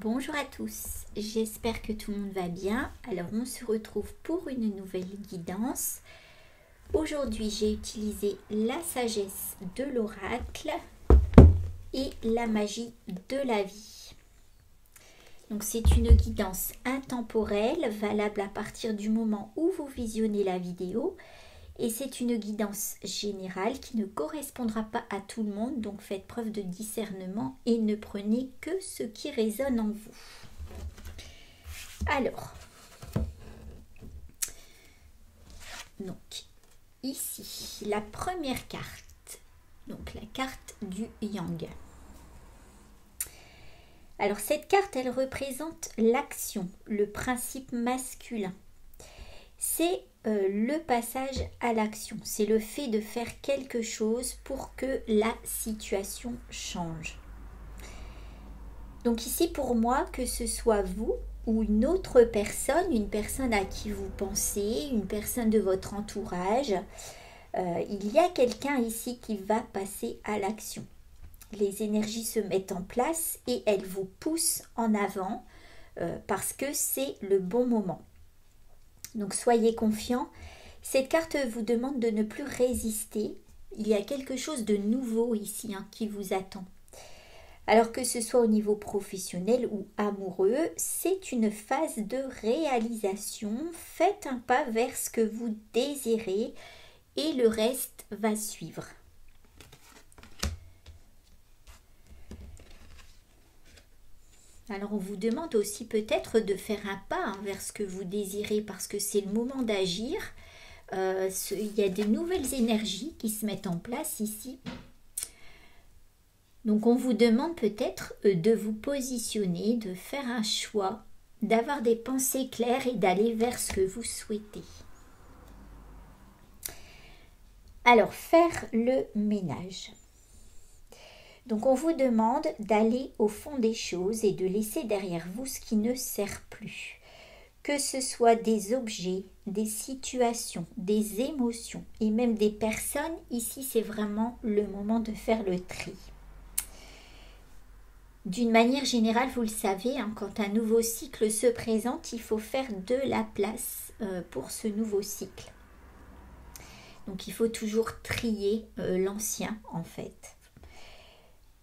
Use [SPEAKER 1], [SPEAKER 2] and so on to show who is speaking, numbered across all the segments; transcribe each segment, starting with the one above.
[SPEAKER 1] Bonjour à tous, j'espère que tout le monde va bien. Alors on se retrouve pour une nouvelle guidance. Aujourd'hui j'ai utilisé la sagesse de l'oracle et la magie de la vie. Donc c'est une guidance intemporelle valable à partir du moment où vous visionnez la vidéo et c'est une guidance générale qui ne correspondra pas à tout le monde, donc faites preuve de discernement et ne prenez que ce qui résonne en vous. Alors, donc ici, la première carte, donc la carte du Yang. Alors cette carte, elle représente l'action, le principe masculin. C'est euh, le passage à l'action. C'est le fait de faire quelque chose pour que la situation change. Donc ici pour moi, que ce soit vous ou une autre personne, une personne à qui vous pensez, une personne de votre entourage, euh, il y a quelqu'un ici qui va passer à l'action. Les énergies se mettent en place et elles vous poussent en avant euh, parce que c'est le bon moment. Donc soyez confiants. Cette carte vous demande de ne plus résister. Il y a quelque chose de nouveau ici hein, qui vous attend. Alors que ce soit au niveau professionnel ou amoureux, c'est une phase de réalisation. Faites un pas vers ce que vous désirez et le reste va suivre. Alors on vous demande aussi peut-être de faire un pas vers ce que vous désirez parce que c'est le moment d'agir. Euh, il y a des nouvelles énergies qui se mettent en place ici. Donc on vous demande peut-être euh, de vous positionner, de faire un choix, d'avoir des pensées claires et d'aller vers ce que vous souhaitez. Alors faire le ménage. Donc on vous demande d'aller au fond des choses et de laisser derrière vous ce qui ne sert plus. Que ce soit des objets, des situations, des émotions et même des personnes, ici c'est vraiment le moment de faire le tri. D'une manière générale, vous le savez, hein, quand un nouveau cycle se présente, il faut faire de la place euh, pour ce nouveau cycle. Donc il faut toujours trier euh, l'ancien en fait.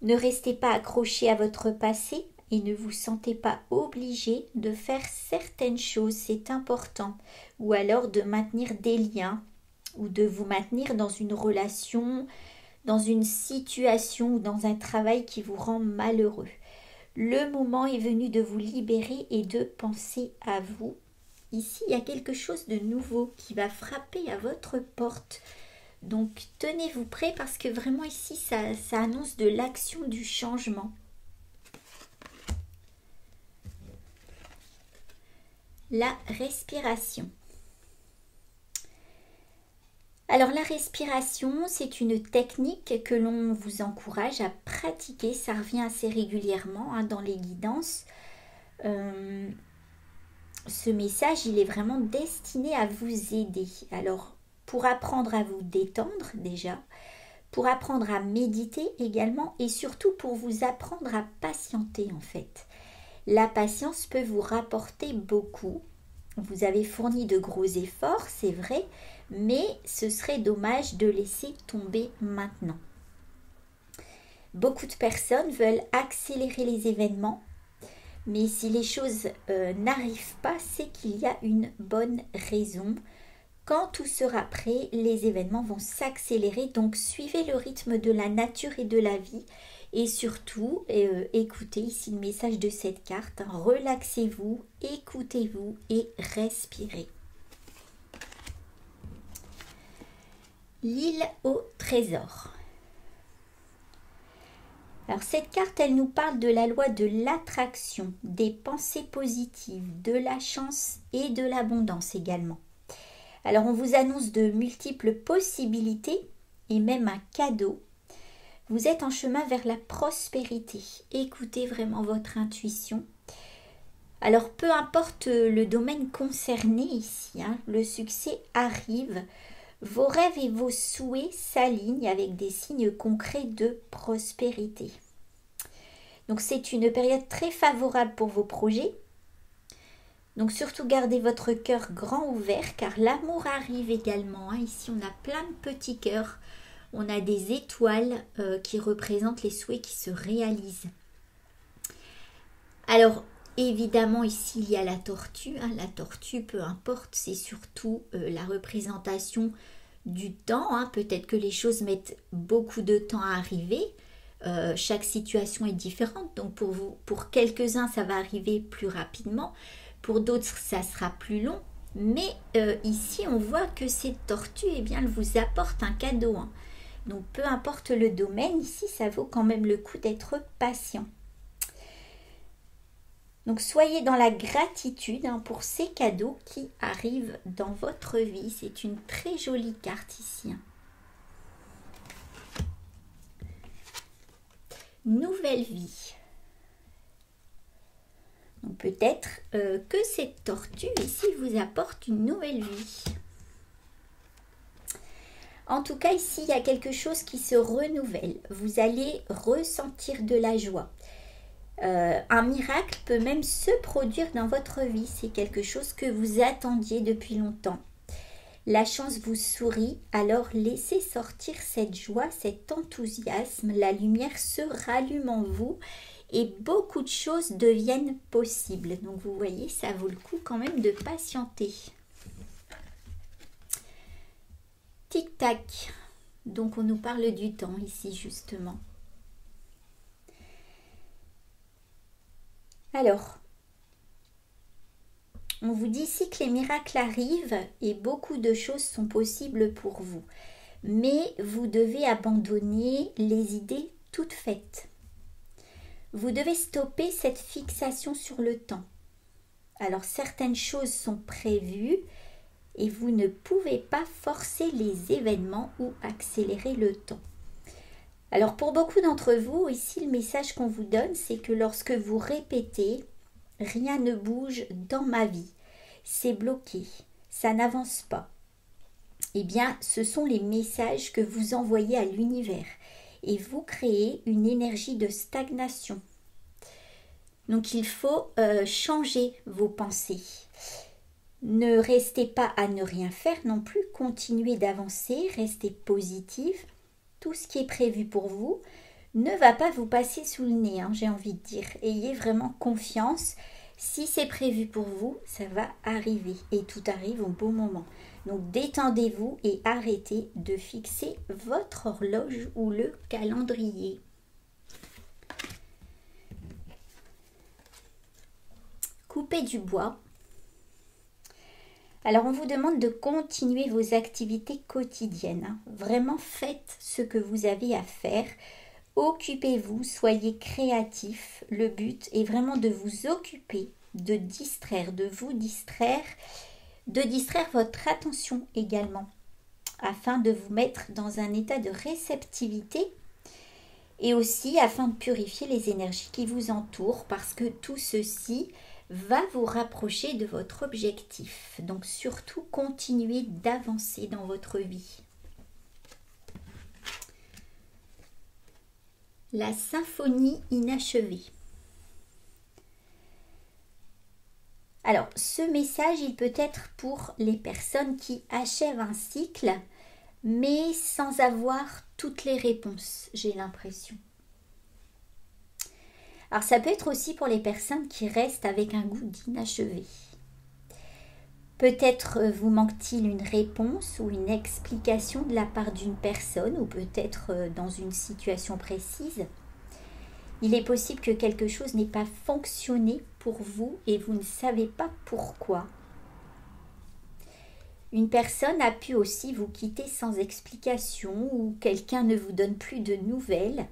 [SPEAKER 1] Ne restez pas accroché à votre passé et ne vous sentez pas obligé de faire certaines choses, c'est important, ou alors de maintenir des liens, ou de vous maintenir dans une relation, dans une situation ou dans un travail qui vous rend malheureux. Le moment est venu de vous libérer et de penser à vous. Ici, il y a quelque chose de nouveau qui va frapper à votre porte. Donc tenez-vous prêt parce que vraiment ici, ça, annonce de l'action du changement. La respiration. Alors la respiration, c'est une technique que l'on vous encourage à pratiquer. Ça revient assez régulièrement hein, dans les guidances. Euh, ce message, il est vraiment destiné à vous aider. Alors pour apprendre à vous détendre déjà, pour apprendre à méditer également et surtout pour vous apprendre à patienter en fait. La patience peut vous rapporter beaucoup. Vous avez fourni de gros efforts, c'est vrai, mais ce serait dommage de laisser tomber maintenant. Beaucoup de personnes veulent accélérer les événements, mais si les choses euh, n'arrivent pas, c'est qu'il y a une bonne raison. Quand tout sera prêt, les événements vont s'accélérer, donc suivez le rythme de la nature et de la vie. Et surtout, euh, écoutez ici le message de cette carte, relaxez-vous, écoutez-vous et respirez. L'île au trésor. Alors cette carte, elle nous parle de la loi de l'attraction, des pensées positives, de la chance et de l'abondance également. Alors on vous annonce de multiples possibilités et même un cadeau. Vous êtes en chemin vers la prospérité. Écoutez vraiment votre intuition. Alors peu importe le domaine concerné ici, hein, le succès arrive. Vos rêves et vos souhaits s'alignent avec des signes concrets de prospérité. Donc c'est une période très favorable pour vos projets. Donc surtout gardez votre cœur grand ouvert car l'amour arrive également. Hein. Ici on a plein de petits cœurs. On a des étoiles euh, qui représentent les souhaits qui se réalisent. Alors évidemment ici il y a la tortue. Hein. La tortue peu importe c'est surtout euh, la représentation du temps. Hein. Peut-être que les choses mettent beaucoup de temps à arriver. Euh, chaque situation est différente. Donc pour vous, pour quelques-uns, ça va arriver plus rapidement. Pour d'autres, ça sera plus long. Mais euh, ici, on voit que cette tortue, eh bien, elle vous apporte un cadeau. Hein. Donc peu importe le domaine, ici, ça vaut quand même le coup d'être patient. Donc soyez dans la gratitude hein, pour ces cadeaux qui arrivent dans votre vie. C'est une très jolie carte ici. Hein. Nouvelle vie. Peut-être euh, que cette tortue ici vous apporte une nouvelle vie. En tout cas, ici, il y a quelque chose qui se renouvelle. Vous allez ressentir de la joie. Euh, un miracle peut même se produire dans votre vie. C'est quelque chose que vous attendiez depuis longtemps. La chance vous sourit, alors laissez sortir cette joie, cet enthousiasme. La lumière se rallume en vous beaucoup de choses deviennent possibles. Donc vous voyez, ça vaut le coup quand même de patienter. Tic-tac. Donc on nous parle du temps ici justement. Alors, on vous dit ici que les miracles arrivent et beaucoup de choses sont possibles pour vous. Mais vous devez abandonner les idées toutes faites. Vous devez stopper cette fixation sur le temps. Alors certaines choses sont prévues et vous ne pouvez pas forcer les événements ou accélérer le temps. Alors pour beaucoup d'entre vous, ici le message qu'on vous donne, c'est que lorsque vous répétez rien ne bouge dans ma vie, c'est bloqué, ça n'avance pas. Eh bien, ce sont les messages que vous envoyez à l'univers et vous créez une énergie de stagnation. Donc il faut euh, changer vos pensées. Ne restez pas à ne rien faire non plus, continuez d'avancer, restez positive, tout ce qui est prévu pour vous ne va pas vous passer sous le nez, hein, j'ai envie de dire. Ayez vraiment confiance. Si c'est prévu pour vous, ça va arriver. Et tout arrive au bon moment. Donc détendez-vous et arrêtez de fixer votre horloge ou le calendrier. Coupez du bois alors on vous demande de continuer vos activités quotidiennes. Hein. Vraiment faites ce que vous avez à faire. Occupez-vous, soyez créatifs. Le but est vraiment de vous occuper, de distraire, de vous distraire, de distraire votre attention également, afin de vous mettre dans un état de réceptivité et aussi afin de purifier les énergies qui vous entourent parce que tout ceci va vous rapprocher de votre objectif. Donc surtout, continuez d'avancer dans votre vie. La symphonie inachevée. Alors, ce message, il peut être pour les personnes qui achèvent un cycle, mais sans avoir toutes les réponses, j'ai l'impression. Alors ça peut être aussi pour les personnes qui restent avec un goût d'inachevé. Peut-être euh, vous manque-t-il une réponse ou une explication de la part d'une personne ou peut-être euh, dans une situation précise? Il est possible que quelque chose n'ait pas fonctionné pour vous et vous ne savez pas pourquoi. Une personne a pu aussi vous quitter sans explication ou quelqu'un ne vous donne plus de nouvelles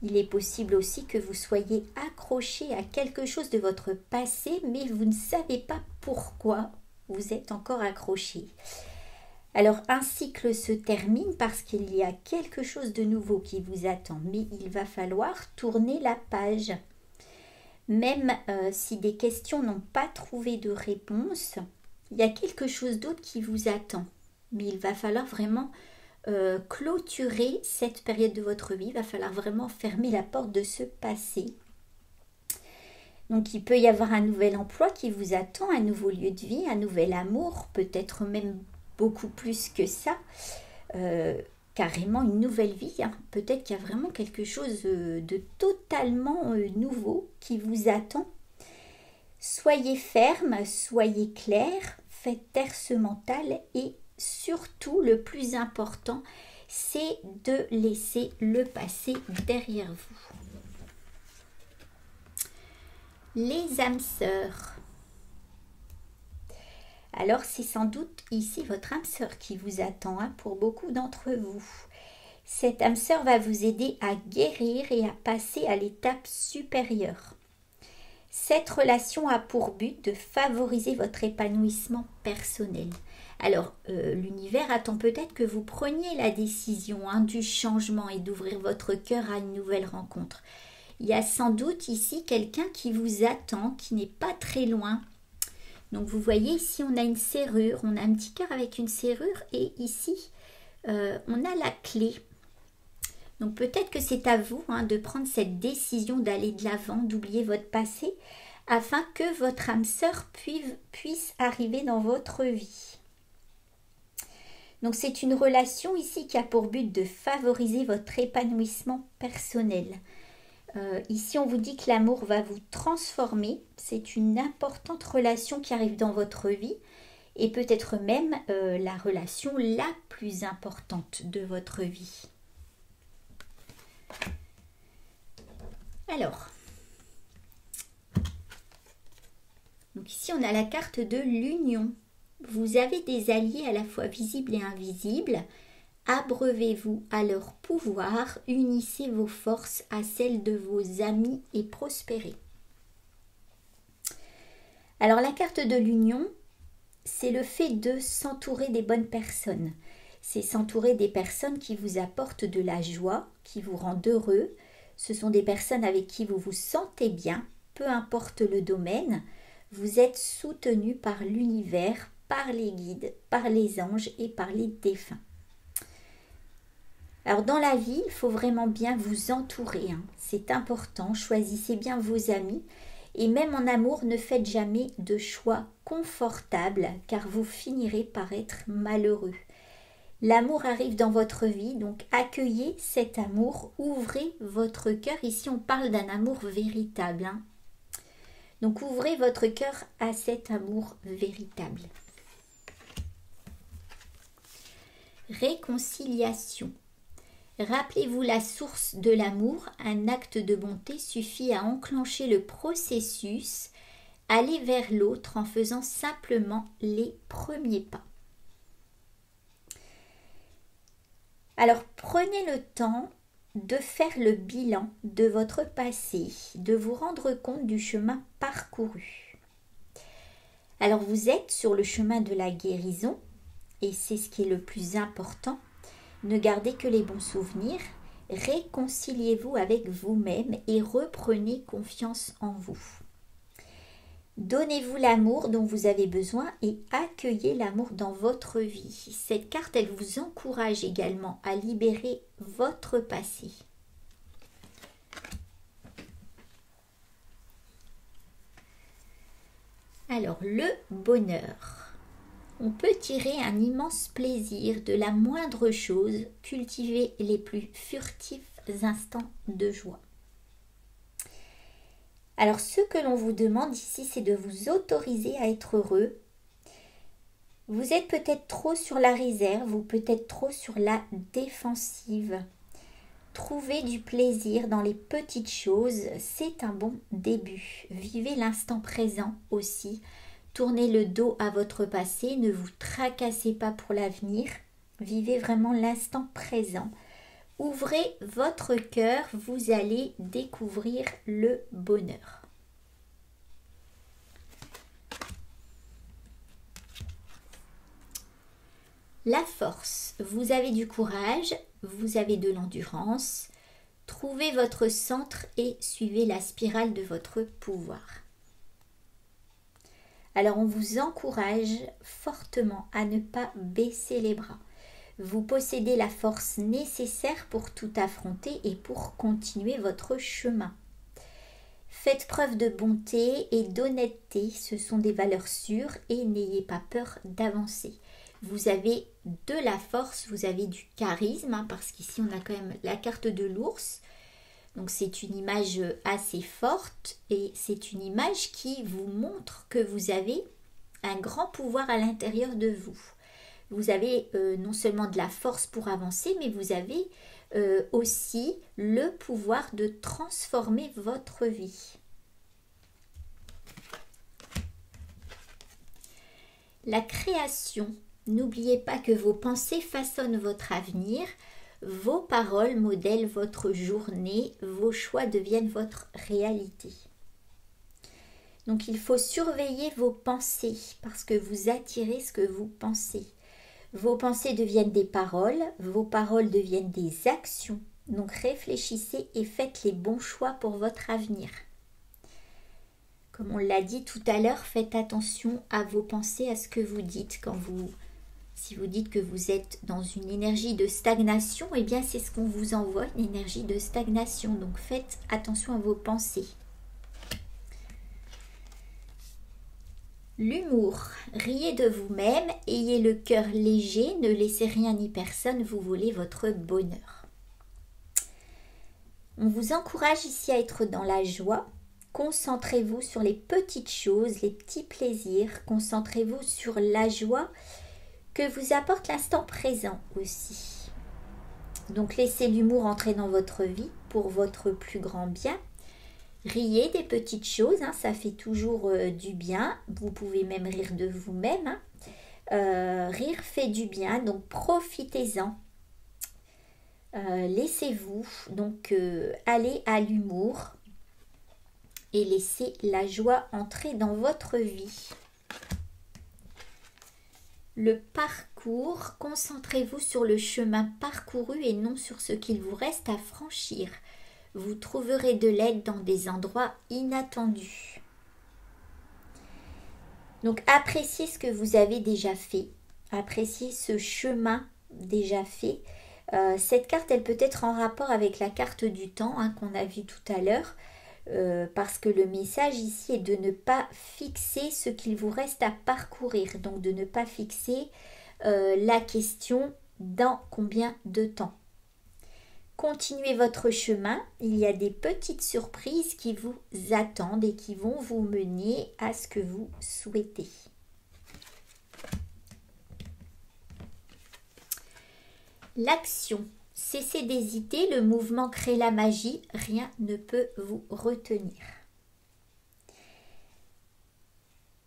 [SPEAKER 1] il est possible aussi que vous soyez accroché à quelque chose de votre passé, mais vous ne savez pas pourquoi vous êtes encore accroché. Alors un cycle se termine parce qu'il y a quelque chose de nouveau qui vous attend, mais il va falloir tourner la page. Même euh, si des questions n'ont pas trouvé de réponse, il y a quelque chose d'autre qui vous attend. Mais il va falloir vraiment euh, clôturer cette période de votre vie. Il va falloir vraiment fermer la porte de ce passé Donc il peut y avoir un nouvel emploi qui vous attend, un nouveau lieu de vie, un nouvel amour, peut-être même beaucoup plus que ça. Euh, carrément une nouvelle vie. Hein. Peut-être qu'il y a vraiment quelque chose euh, de totalement euh, nouveau qui vous attend. Soyez ferme, soyez clair, faites taire ce mental et surtout le plus important, c'est de laisser le passé derrière vous. Les âmes sœurs. Alors c'est sans doute ici votre âme sœur qui vous attend hein, pour beaucoup d'entre vous. Cette âme sœur va vous aider à guérir et à passer à l'étape supérieure. Cette relation a pour but de favoriser votre épanouissement personnel. Alors, euh, l'univers attend peut-être que vous preniez la décision hein, du changement et d'ouvrir votre cœur à une nouvelle rencontre. Il y a sans doute ici quelqu'un qui vous attend, qui n'est pas très loin. Donc vous voyez ici on a une serrure, on a un petit cœur avec une serrure et ici euh, on a la clé. Donc peut-être que c'est à vous hein, de prendre cette décision d'aller de l'avant, d'oublier votre passé, afin que votre âme sœur puisse arriver dans votre vie. Donc c'est une relation ici qui a pour but de favoriser votre épanouissement personnel. Euh, ici, on vous dit que l'amour va vous transformer. C'est une importante relation qui arrive dans votre vie et peut-être même euh, la relation la plus importante de votre vie. Alors, donc ici on a la carte de l'union. Vous avez des alliés à la fois visibles et invisibles. Abreuvez-vous à leur pouvoir, unissez vos forces à celles de vos amis et prospérez. Alors la carte de l'union, c'est le fait de s'entourer des bonnes personnes. C'est s'entourer des personnes qui vous apportent de la joie, qui vous rendent heureux. Ce sont des personnes avec qui vous vous sentez bien, peu importe le domaine. Vous êtes soutenu par l'univers, par les guides, par les anges et par les défunts. Alors dans la vie, il faut vraiment bien vous entourer. Hein. C'est important. Choisissez bien vos amis. Et même en amour, ne faites jamais de choix confortables car vous finirez par être malheureux. L'amour arrive dans votre vie, donc accueillez cet amour, ouvrez votre cœur. Ici, on parle d'un amour véritable. Hein. Donc ouvrez votre cœur à cet amour véritable. Réconciliation. Rappelez-vous la source de l'amour, un acte de bonté suffit à enclencher le processus, aller vers l'autre en faisant simplement les premiers pas. Alors prenez le temps de faire le bilan de votre passé, de vous rendre compte du chemin parcouru. Alors vous êtes sur le chemin de la guérison et c'est ce qui est le plus important ne gardez que les bons souvenirs, réconciliez-vous avec vous-même et reprenez confiance en vous. Donnez-vous l'amour dont vous avez besoin et accueillez l'amour dans votre vie. Cette carte, elle vous encourage également à libérer votre passé. Alors, le bonheur on peut tirer un immense plaisir de la moindre chose, cultiver les plus furtifs instants de joie. Alors ce que l'on vous demande ici, c'est de vous autoriser à être heureux. Vous êtes peut-être trop sur la réserve ou peut-être trop sur la défensive. Trouvez du plaisir dans les petites choses, c'est un bon début. Vivez l'instant présent aussi Tournez le dos à votre passé, ne vous tracassez pas pour l'avenir, vivez vraiment l'instant présent. Ouvrez votre cœur, vous allez découvrir le bonheur. La force, vous avez du courage, vous avez de l'endurance. Trouvez votre centre et suivez la spirale de votre pouvoir. Alors on vous encourage fortement à ne pas baisser les bras. Vous possédez la force nécessaire pour tout affronter et pour continuer votre chemin. Faites preuve de bonté et d'honnêteté, ce sont des valeurs sûres et n'ayez pas peur d'avancer. Vous avez de la force, vous avez du charisme, hein, parce qu'ici on a quand même la carte de l'ours. Donc c'est une image assez forte et c'est une image qui vous montre que vous avez un grand pouvoir à l'intérieur de vous. Vous avez euh, non seulement de la force pour avancer, mais vous avez euh, aussi le pouvoir de transformer votre vie. La création. N'oubliez pas que vos pensées façonnent votre avenir, vos paroles modèlent votre journée, vos choix deviennent votre réalité. Donc il faut surveiller vos pensées parce que vous attirez ce que vous pensez. Vos pensées deviennent des paroles, vos paroles deviennent des actions. Donc réfléchissez et faites les bons choix pour votre avenir. Comme on l'a dit tout à l'heure, faites attention à vos pensées, à ce que vous dites quand vous si vous dites que vous êtes dans une énergie de stagnation, eh bien c'est ce qu'on vous envoie, une énergie de stagnation. Donc faites attention à vos pensées. L'humour. Riez de vous-même, ayez le cœur léger, ne laissez rien ni personne vous voler votre bonheur. On vous encourage ici à être dans la joie. Concentrez-vous sur les petites choses, les petits plaisirs. Concentrez-vous sur la joie vous apporte l'instant présent aussi. Donc laissez l'humour entrer dans votre vie pour votre plus grand bien. Riez des petites choses, hein, ça fait toujours euh, du bien. Vous pouvez même rire de vous-même. Hein. Euh, rire fait du bien, donc profitez-en. Euh, laissez-vous donc aller à l'humour et laissez la joie entrer dans votre vie. Le parcours, concentrez-vous sur le chemin parcouru et non sur ce qu'il vous reste à franchir vous trouverez de l'aide dans des endroits inattendus. Donc appréciez ce que vous avez déjà fait, appréciez ce chemin déjà fait. Euh, cette carte, elle peut être en rapport avec la carte du temps hein, qu'on a vu tout à l'heure, euh, parce que le message ici est de ne pas fixer ce qu'il vous reste à parcourir, donc de ne pas fixer euh, la question dans combien de temps. Continuez votre chemin, il y a des petites surprises qui vous attendent et qui vont vous mener à ce que vous souhaitez. L'action. Cessez d'hésiter, le mouvement crée la magie, rien ne peut vous retenir.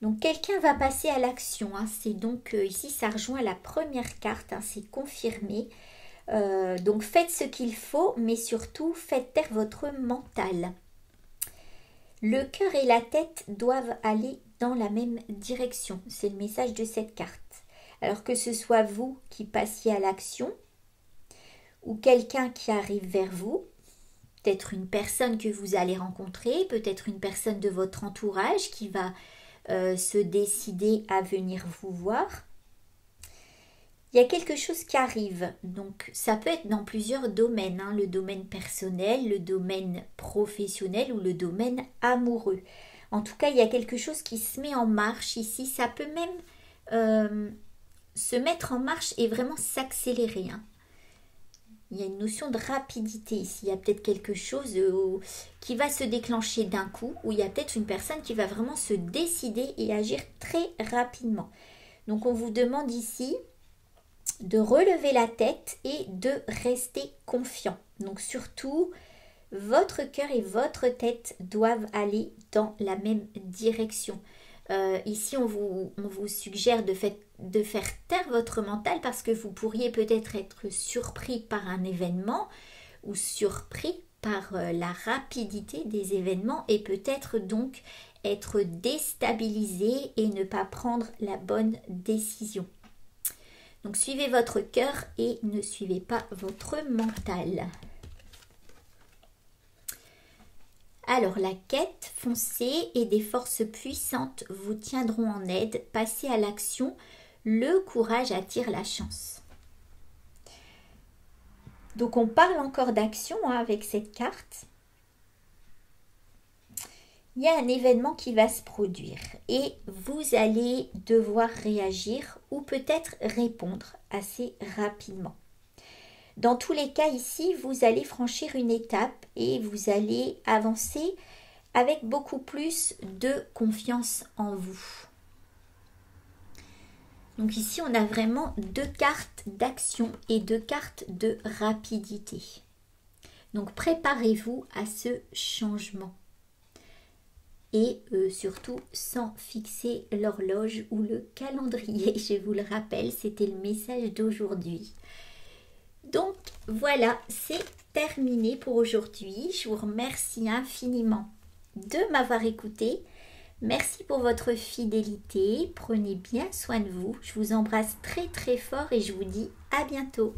[SPEAKER 1] Donc quelqu'un va passer à l'action. Hein. C'est donc euh, ici ça rejoint la première carte, hein. c'est confirmé. Euh, donc faites ce qu'il faut, mais surtout faites taire votre mental. Le cœur et la tête doivent aller dans la même direction. C'est le message de cette carte. Alors que ce soit vous qui passiez à l'action ou quelqu'un qui arrive vers vous, peut-être une personne que vous allez rencontrer, peut-être une personne de votre entourage qui va euh, se décider à venir vous voir il y a quelque chose qui arrive. Donc ça peut être dans plusieurs domaines, hein. le domaine personnel, le domaine professionnel ou le domaine amoureux. En tout cas, il y a quelque chose qui se met en marche ici. Ça peut même euh, se mettre en marche et vraiment s'accélérer. Hein. Il y a une notion de rapidité ici. Il y a peut-être quelque chose euh, qui va se déclencher d'un coup, ou il y a peut-être une personne qui va vraiment se décider et agir très rapidement. Donc on vous demande ici de relever la tête et de rester confiant. Donc surtout, votre cœur et votre tête doivent aller dans la même direction. Euh, ici, on vous, suggère de, de, faire taire votre mental parce que vous pourriez peut-être être surpris par un événement ou surpris par euh, la rapidité des événements et peut-être donc être déstabilisé et ne pas prendre la bonne décision. Donc suivez votre cœur et ne suivez pas votre mental. Alors la quête foncée et des forces puissantes vous tiendront en aide. Passez à l'action. Le courage attire la chance. Donc on parle encore d'action hein, avec cette carte. il y a un événement qui va se produire et vous allez devoir réagir ou peut-être répondre assez rapidement. Dans tous les cas ici, vous allez franchir une étape et vous allez avancer avec beaucoup plus de confiance en vous. Donc ici, on a vraiment deux cartes d'action et deux cartes de rapidité. Donc préparez-vous à ce changement. Et euh, surtout sans fixer l'horloge ou le calendrier. Je vous le rappelle, c'était le message d'aujourd'hui. Donc voilà, c'est terminé pour aujourd'hui. Je vous remercie infiniment de m'avoir écouté. Merci pour votre fidélité. Prenez bien soin de vous. Je vous embrasse très très fort et je vous dis à bientôt.